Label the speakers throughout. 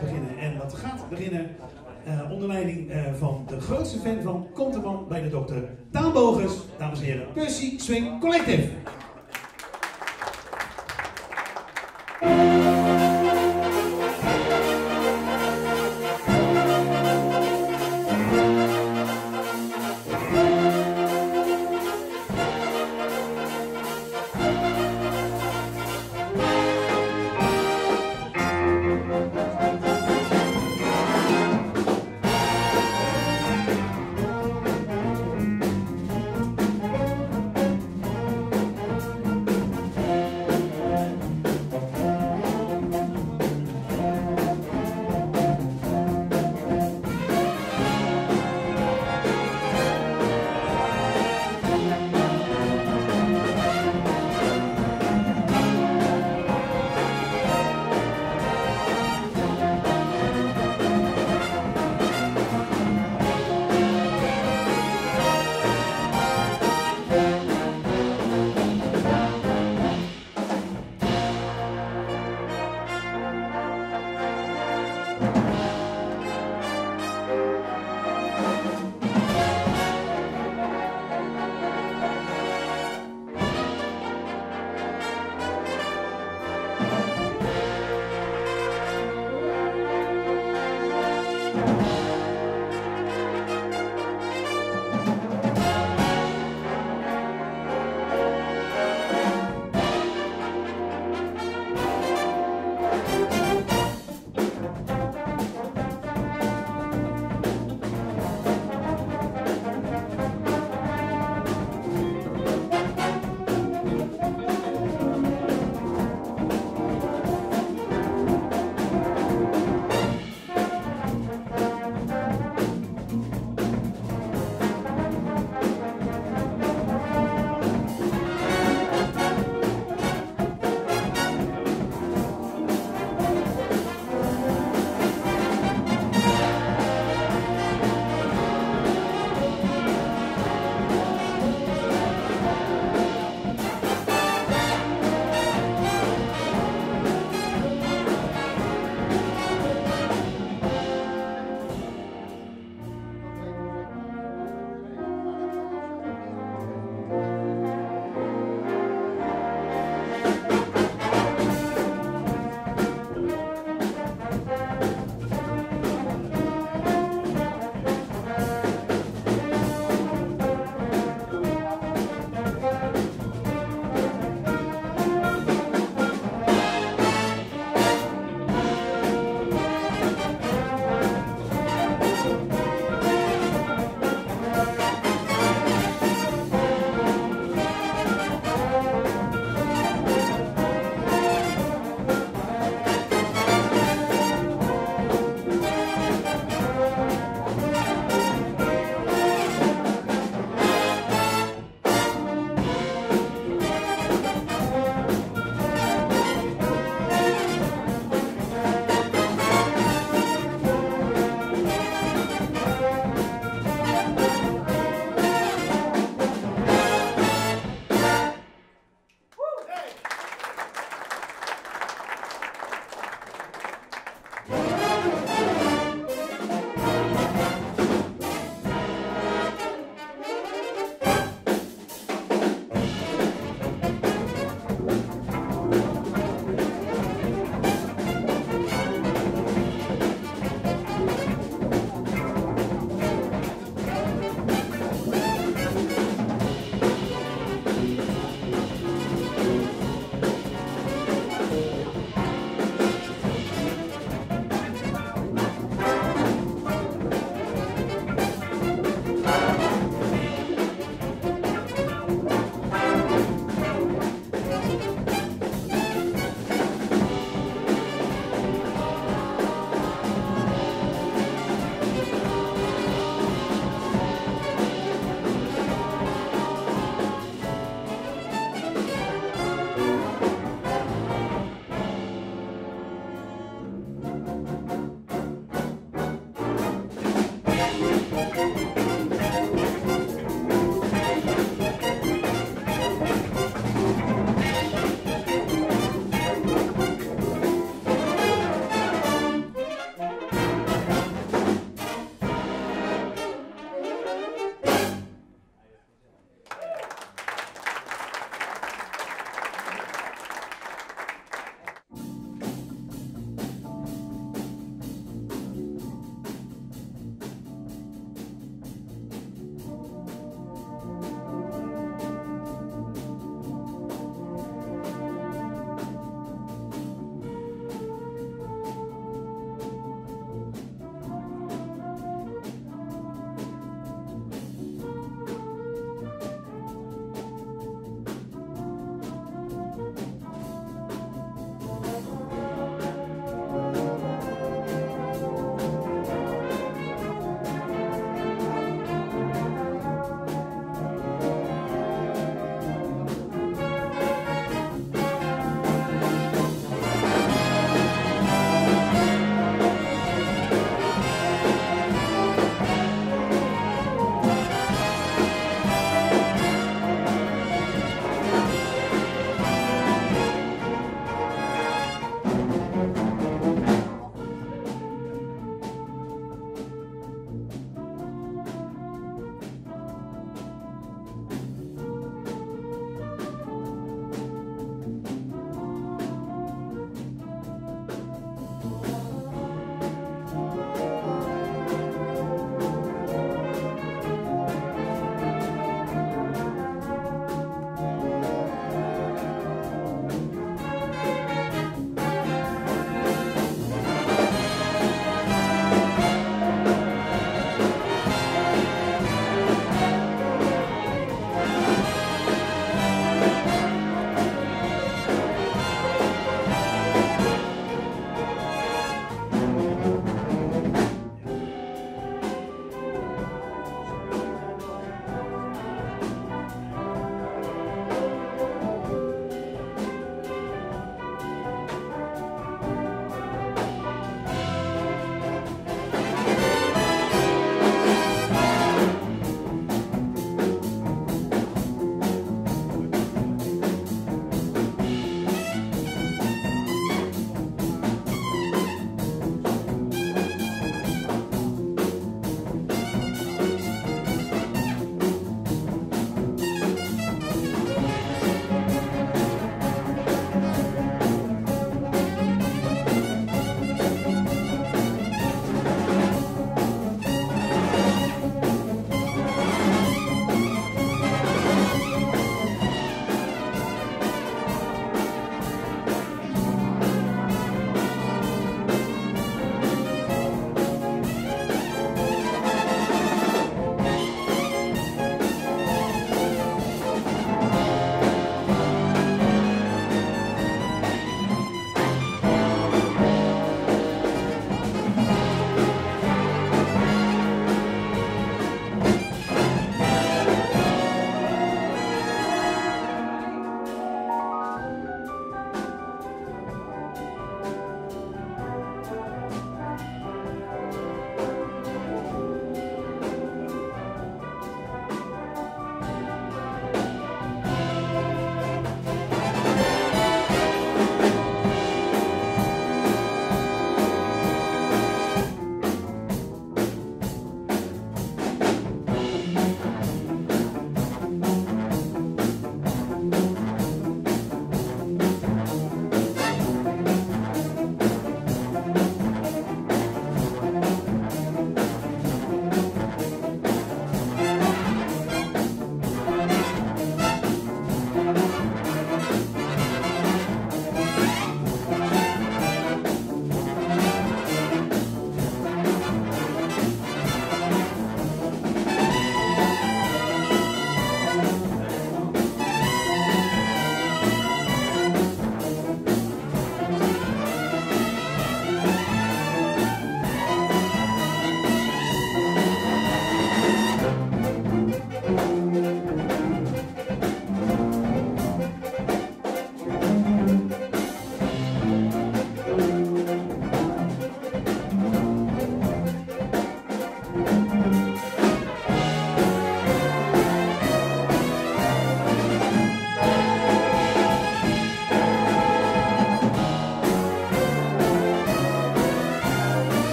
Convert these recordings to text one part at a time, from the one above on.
Speaker 1: beginnen. En dat gaat beginnen uh, onder leiding uh, van de grootste fan van Konteman bij de dokter, Daan Bogus. Dames en heren, Percy Swing Collective.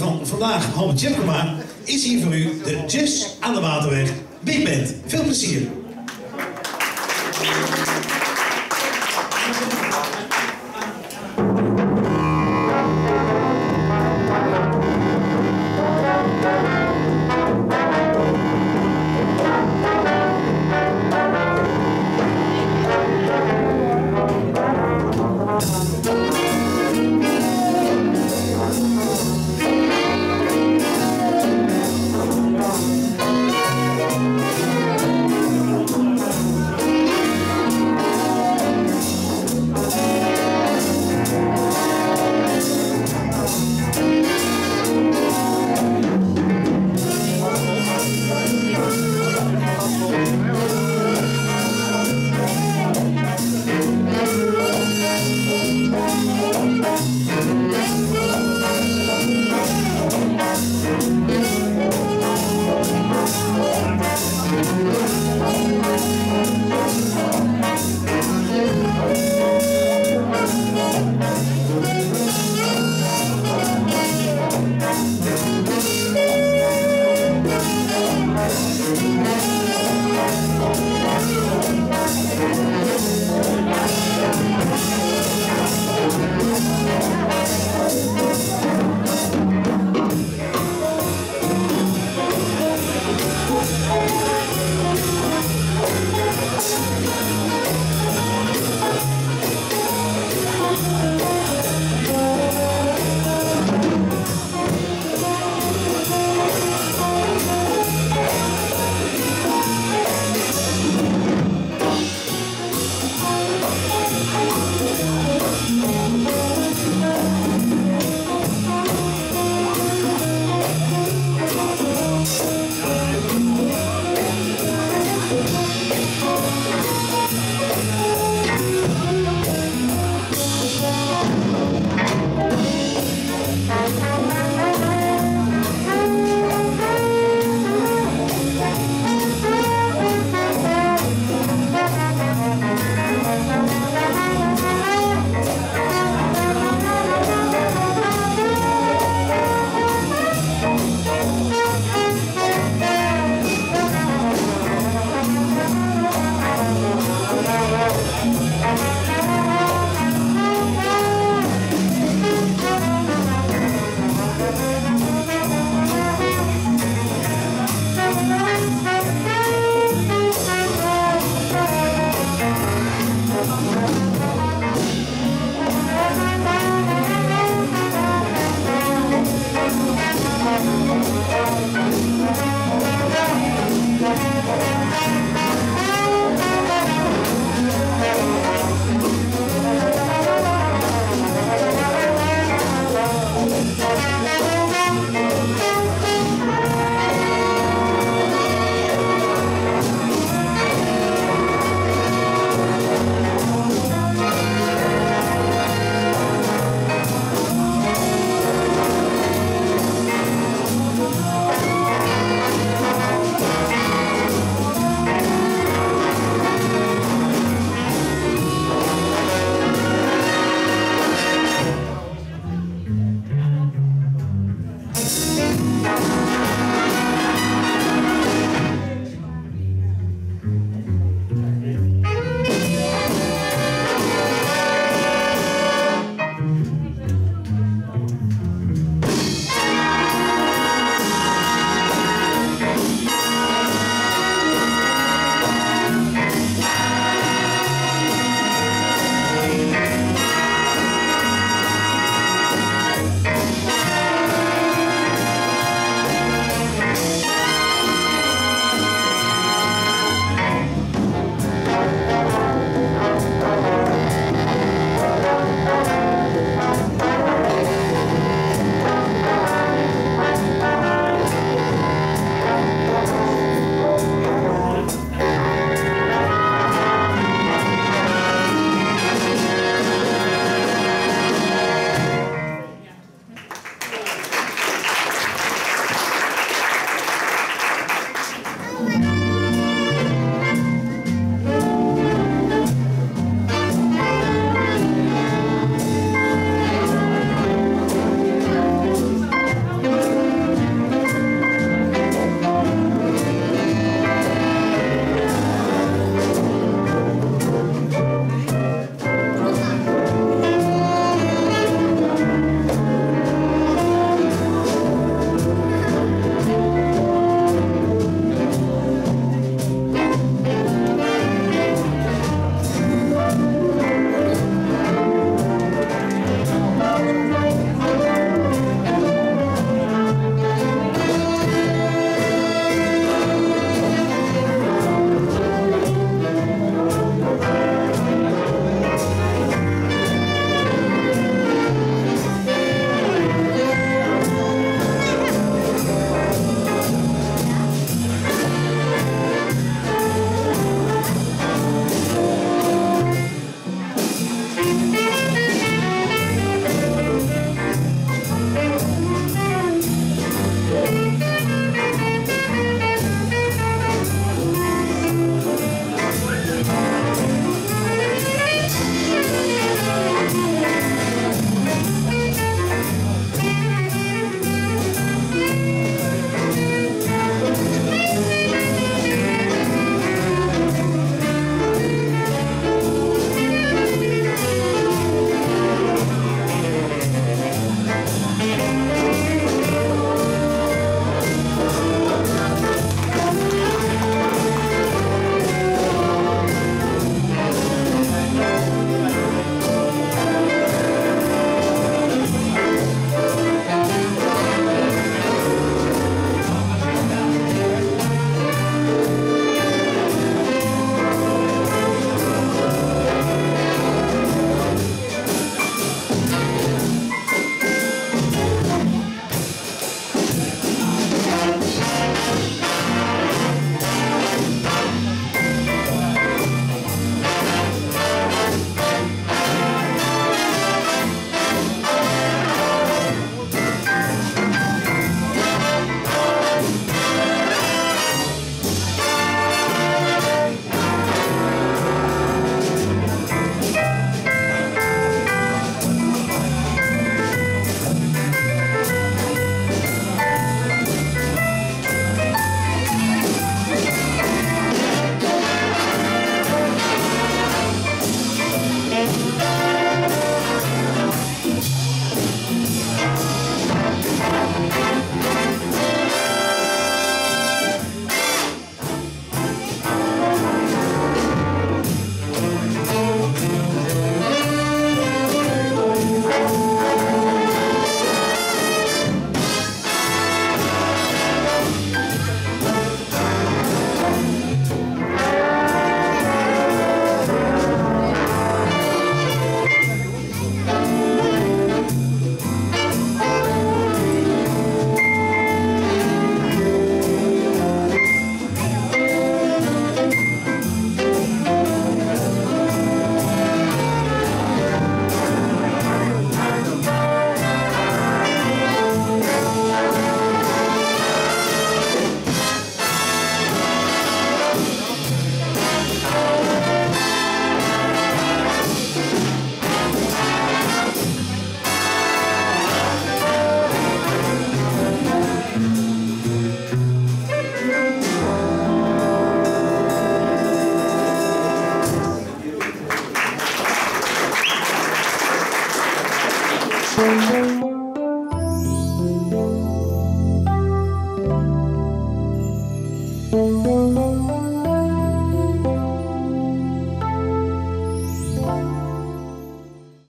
Speaker 1: Van vandaag Albert Tjepkema is hier voor u de Jazz aan de Waterweg Big Band. Veel plezier!